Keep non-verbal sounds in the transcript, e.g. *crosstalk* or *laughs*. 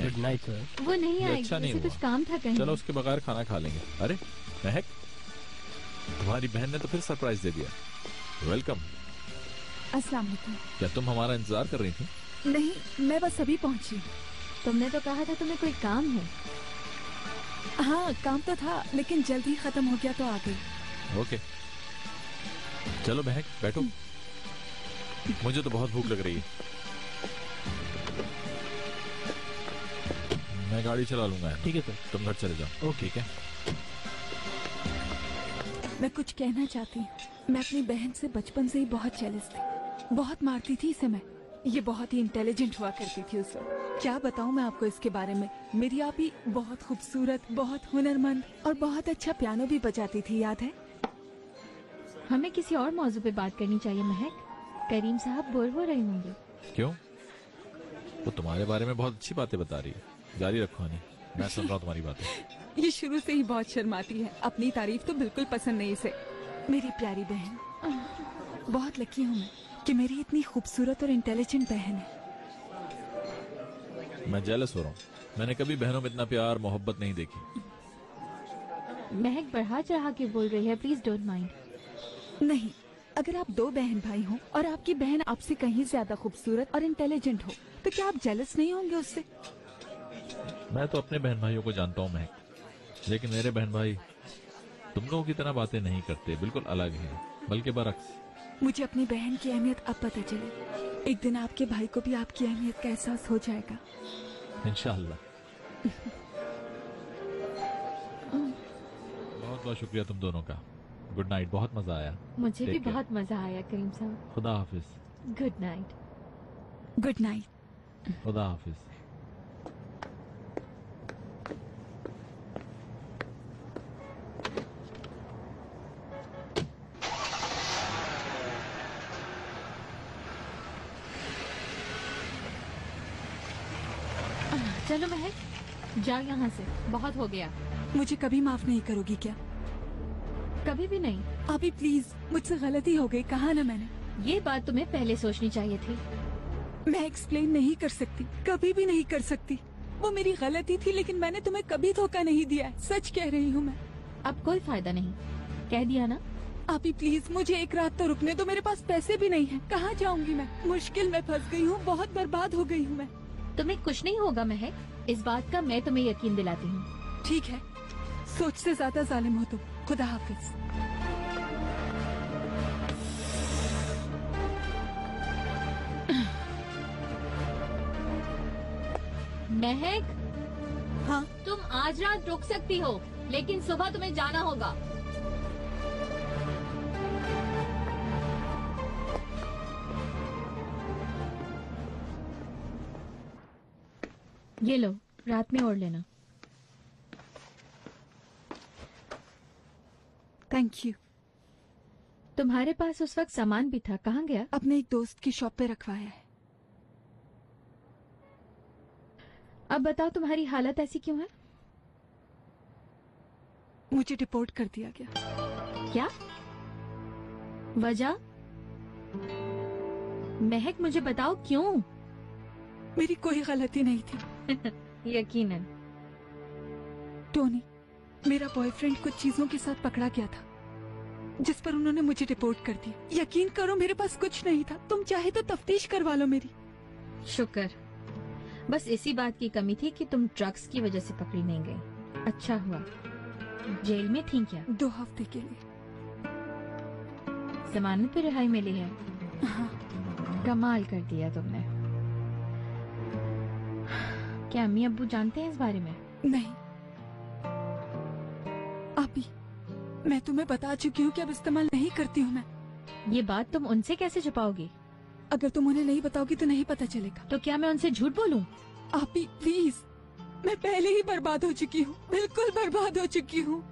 Good night sir वो नहीं आएगी अच्छा नहीं कुछ काम था कहीं। चलो उसके बगैर खाना खा लेंगे। अरे महक तुम्हारी बहन ने तो फिर सरप्राइज़ दे दिया। वेलकम अस्सलाम वालेकुम क्या तुम हमारा इंतज़ार कर रही थी? नहीं मैं बस अभी पहुँची। तुमने तो कहा था तुम्हें कोई काम है। हाँ काम तो था लेकिन जल्द ही खत्म हो गया तो आ गई। ओके चलो महक बैठो। मुझे तो बहुत भूख लग रही है। मैं गाड़ी चला लूँगा ठीक है सर। तुम घर चले जाओ। ओके। ठीक है? मैं कुछ कहना चाहती हूँ। मैं अपनी बहन से बचपन से ही बहुत जेलस थी। बहुत मारती थी इसे मैं। ये बहुत ही इंटेलिजेंट हुआ करती थी उसे। क्या बताऊँ मैं आपको इसके बारे में? मेरी आप ही बहुत खूबसूरत बहुत हुनरमंद और बहुत अच्छा पियानो भी बजाती थी याद है? हमें किसी और मौजू पे बात करनी चाहिए महक। करीम साहब बोर हो रहे होंगे। क्यों? वो तुम्हारे बारे में बहुत अच्छी बातें बता रही है। जारी रखो हनी मैं सुन रहा हूँ तुम्हारी बातें ये शुरू से ही बहुत शर्माती है। अपनी तारीफ़ तो बिल्कुल पसंद नहीं इसे। मेरी प्यारी बहन बहुत लकी हूँ मैं कि मेरी इतनी खूबसूरत और इंटेलिजेंट बहन है। मैं जेलस हो रहा हूँ। मैंने कभी बहनों में इतना प्यार मोहब्बत नहीं देखी। महक बढ़ा चढ़ा के बोल रही है प्लीज़ डोंट माइंड नहीं अगर आप दो बहन भाई हो और आपकी बहन आपसे कहीं ज़्यादा खूबसूरत और इंटेलिजेंट हो तो क्या आप जेलस नहीं होंगे उससे? मैं तो अपने बहन भाइयों को जानता हूँ महक। लेकिन मेरे बहन भाई तुम लोगों की तरह बातें नहीं करते बिल्कुल अलग है। बल्कि बरक्स। मुझे अपनी बहन की अहमियत अब पता चली। एक दिन आपके भाई को भी आपकी अहमियत का एहसास हो जाएगा। इंशाल्लाह। *laughs* बहुत बहुत शुक्रिया तुम दोनों का। गुड नाइट बहुत मज़ा आया। मुझे भी बहुत मज़ा आया करीम साहब। खुदा हाफिज। गुड नाइट गुड नाइट खुदा हाफिज। चलो महक जाओ यहाँ से। बहुत हो गया। मुझे कभी माफ़ नहीं करोगी क्या? कभी भी नहीं। अभी प्लीज़ मुझसे गलती हो गई। कहा ना मैंने? ये बात तुम्हें पहले सोचनी चाहिए थी। मैं एक्सप्लेन नहीं कर सकती। कभी भी नहीं कर सकती। वो मेरी गलती थी लेकिन मैंने तुम्हें कभी धोखा नहीं दिया है। सच कह रही हूँ मैं। अब कोई फ़ायदा नहीं। कह दिया ना। आप ही प्लीज़ मुझे एक रात तो रुकने दो। मेरे पास पैसे भी नहीं है। कहाँ जाऊँगी मैं? मुश्किल में फंस गई हूँ। बहुत बर्बाद हो गई हूँ मैं। तुम्हें कुछ नहीं होगा महक। इस बात का मैं तुम्हें यकीन दिलाती हूँ। ठीक है। सोच से ज़्यादा जालिम हो तुम। खुदा हाफिज। महक हाँ? तुम आज रात रुक सकती हो लेकिन सुबह तुम्हें जाना होगा। ये लो रात में ओढ़ लेना। थैंक यू तुम्हारे पास उस वक्त सामान भी था कहाँ गया? अपने एक दोस्त की शॉप पे रखवाया है। अब बताओ तुम्हारी हालत ऐसी क्यों है? मुझे डिपोर्ट कर दिया गया। क्या? वजह? महक मुझे बताओ क्यों? मेरी कोई गलती नहीं थी। *laughs* यकीनन। टोनी मेरा बॉयफ्रेंड कुछ चीज़ों के साथ पकड़ा गया था जिस पर उन्होंने मुझे डिपोर्ट कर दिया यकीन करो मेरे पास कुछ नहीं था। तुम चाहे तो तफ्तीश करवा लो मेरी। शुक्र। बस इसी बात की कमी थी कि तुम ड्रग्स की वजह से पकड़ी नहीं गई। अच्छा हुआ। जेल में थी क्या? दो हफ़्ते के लिए। जमानत पे रिहाई मिली है। हाँ। कमाल कर दिया तुमने। क्या अम्मी अबू जानते हैं इस बारे में? नहीं। अभी मैं तुम्हें बता चुकी हूँ कि अब इस्तेमाल नहीं करती हूँ मैं। ये बात तुम उनसे कैसे छुपाओगी? अगर तुम उन्हें नहीं बताओगी तो नहीं पता चलेगा। तो क्या मैं उनसे झूठ बोलूँ? आप प्लीज़ मैं पहले ही बर्बाद हो चुकी हूँ बिल्कुल बर्बाद हो चुकी हूँ।